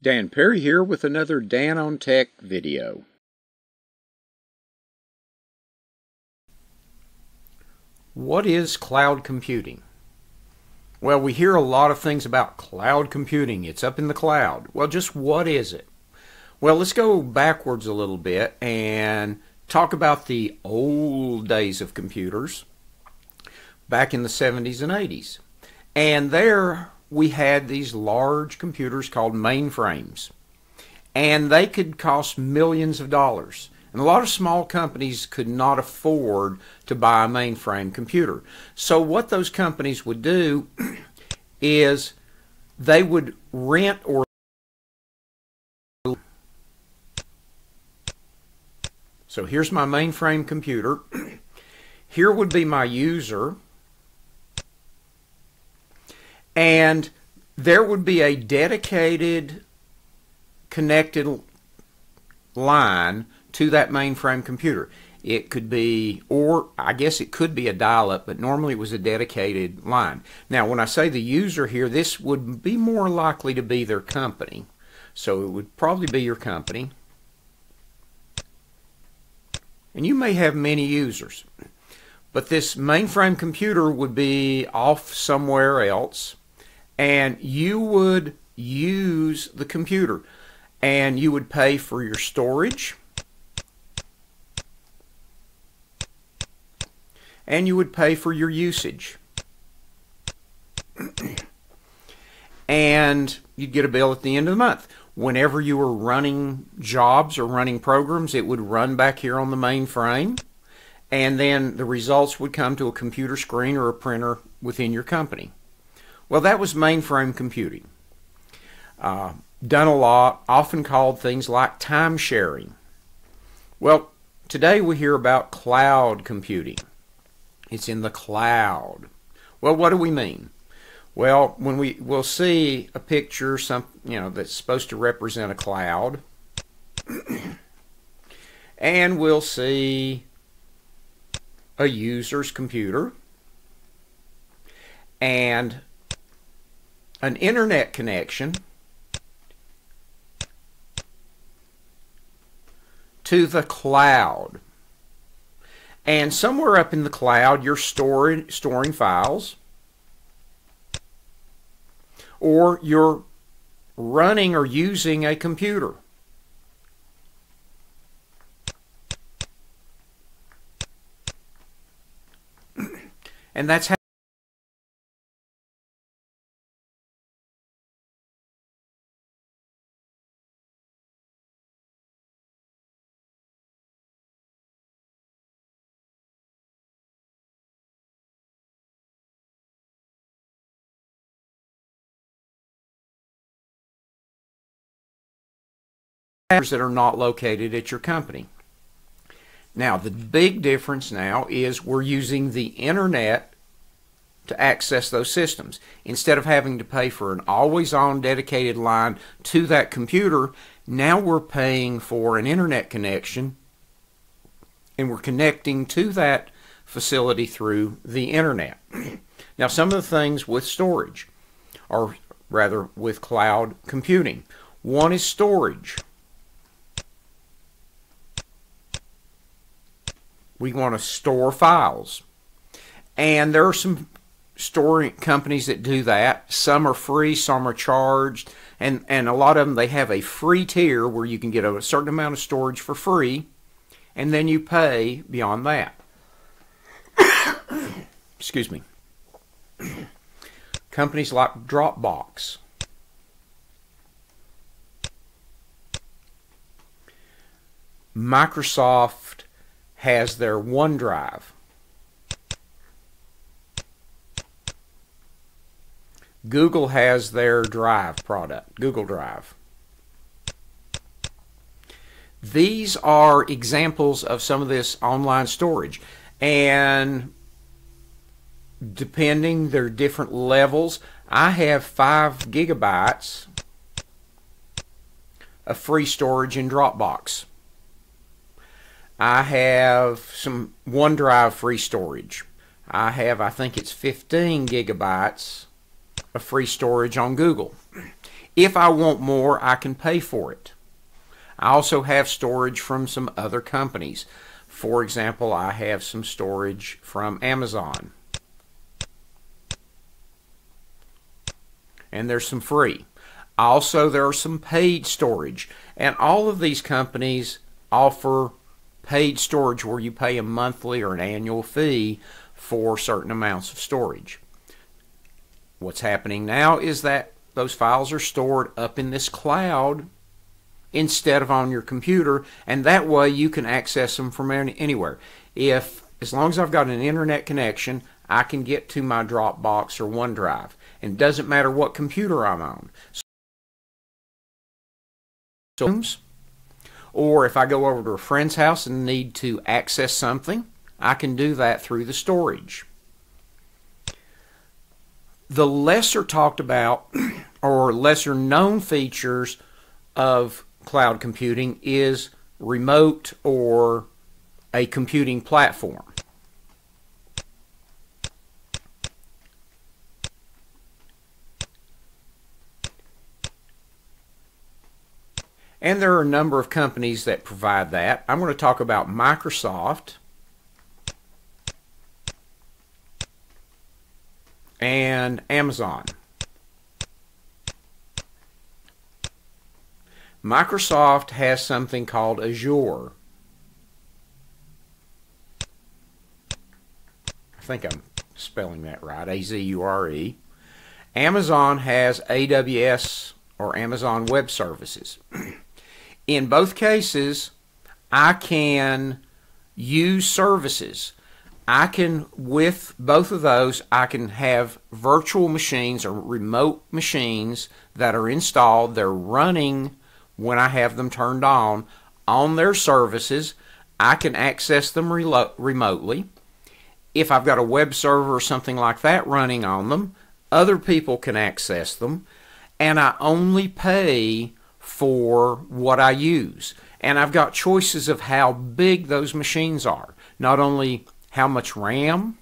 Dan Perry here with another Dan on Tech video. What is cloud computing? Well, we hear a lot of things about cloud computing. It's up in the cloud. Well, just what is it? Well, let's go backwards a little bit and talk about the old days of computers back in the 70s and 80s. And there we had these large computers called mainframes. And they could cost millions of dollars. And a lot of small companies could not afford to buy a mainframe computer. So what those companies would do is they would rent or So here's my mainframe computer. Here would be my user. And there would be a dedicated connected line to that mainframe computer. It could be, or I guess it could be a dial-up, but normally it was a dedicated line. Now, when I say the user here, this would be more likely to be their company. So it would probably be your company. And you may have many users. But this mainframe computer would be off somewhere else, and you would use the computer, and you would pay for your storage, and you would pay for your usage. and you'd get a bill at the end of the month. Whenever you were running jobs or running programs, it would run back here on the mainframe, and then the results would come to a computer screen or a printer within your company. Well, that was mainframe computing. Uh, done a lot, often called things like time sharing. Well, today we hear about cloud computing. It's in the cloud. Well, what do we mean? Well, when we will see a picture, some you know that's supposed to represent a cloud, and we'll see a user's computer and an internet connection to the cloud. And somewhere up in the cloud, you're storing, storing files, or you're running or using a computer. And that's how that are not located at your company. Now, the big difference now is we're using the internet to access those systems. Instead of having to pay for an always on dedicated line to that computer, now we're paying for an internet connection and we're connecting to that facility through the internet. now, some of the things with storage, or rather with cloud computing, one is storage. We want to store files. And there are some storing companies that do that. Some are free, some are charged, and, and a lot of them they have a free tier where you can get a certain amount of storage for free, and then you pay beyond that. Excuse me. Companies like Dropbox. Microsoft has their OneDrive. Google has their Drive product, Google Drive. These are examples of some of this online storage. And depending, their different levels. I have 5 gigabytes of free storage in Dropbox. I have some OneDrive free storage. I have, I think it's 15 gigabytes of free storage on Google. If I want more, I can pay for it. I also have storage from some other companies. For example, I have some storage from Amazon. And there's some free. Also, there are some paid storage. And all of these companies offer paid storage where you pay a monthly or an annual fee for certain amounts of storage. What's happening now is that those files are stored up in this cloud instead of on your computer and that way you can access them from anywhere if as long as I've got an internet connection I can get to my Dropbox or OneDrive and it doesn't matter what computer I'm on so, or if I go over to a friend's house and need to access something I can do that through the storage the lesser talked about or lesser known features of cloud computing is remote or a computing platform. And there are a number of companies that provide that. I'm going to talk about Microsoft and Amazon. Microsoft has something called Azure. I think I'm spelling that right, A-Z-U-R-E. Amazon has AWS or Amazon Web Services. In both cases, I can use services. I can, with both of those, I can have virtual machines or remote machines that are installed. They're running when I have them turned on on their services. I can access them remotely. If I've got a web server or something like that running on them, other people can access them. And I only pay for what I use. And I've got choices of how big those machines are. Not only how much RAM,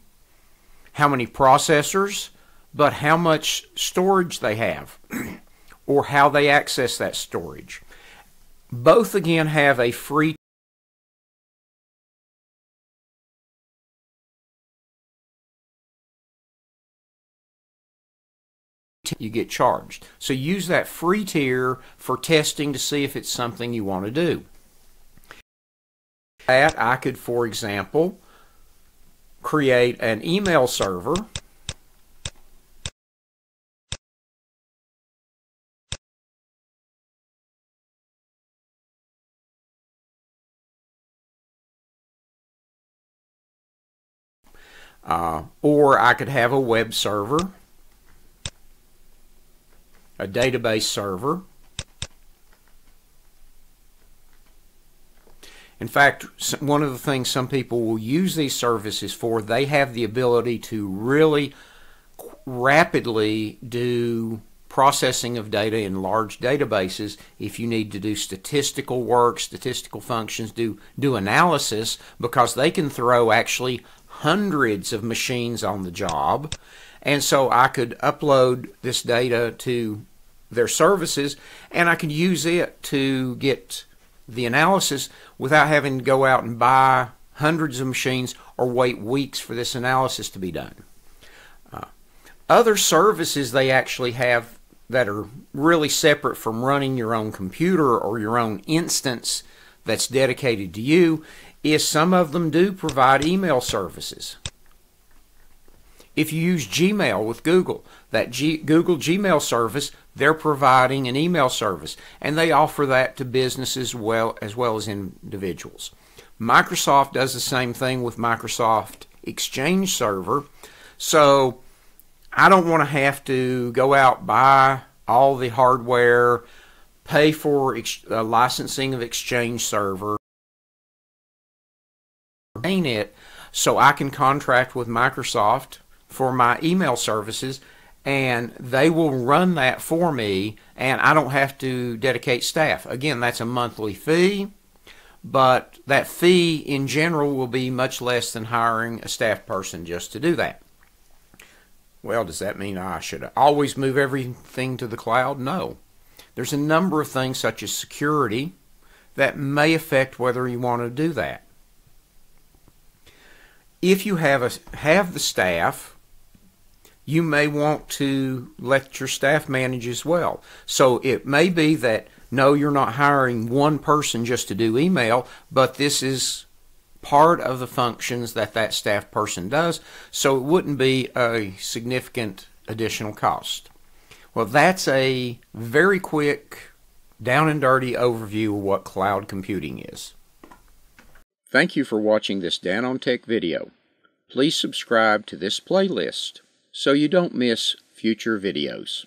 how many processors, but how much storage they have or how they access that storage. Both again have a free you get charged. So use that free tier for testing to see if it's something you want to do. That I could, for example, create an email server Uh, or I could have a web server, a database server. In fact, one of the things some people will use these services for, they have the ability to really rapidly do processing of data in large databases if you need to do statistical work, statistical functions, do do analysis because they can throw actually hundreds of machines on the job. And so I could upload this data to their services and I could use it to get the analysis without having to go out and buy hundreds of machines or wait weeks for this analysis to be done. Uh, other services they actually have that are really separate from running your own computer or your own instance that's dedicated to you is some of them do provide email services. If you use Gmail with Google, that G Google Gmail service, they're providing an email service, and they offer that to businesses well as well as individuals. Microsoft does the same thing with Microsoft Exchange Server. So I don't want to have to go out buy all the hardware, pay for uh, licensing of Exchange Server, it so I can contract with Microsoft for my email services and they will run that for me and I don't have to dedicate staff. Again, that's a monthly fee, but that fee in general will be much less than hiring a staff person just to do that. Well, does that mean I should always move everything to the cloud? No. There's a number of things such as security that may affect whether you want to do that. If you have a have the staff, you may want to let your staff manage as well. So it may be that no, you're not hiring one person just to do email, but this is part of the functions that that staff person does, so it wouldn't be a significant additional cost. Well, that's a very quick, down and dirty overview of what cloud computing is. Thank you for watching this Dan on Tech video. Please subscribe to this playlist so you don't miss future videos.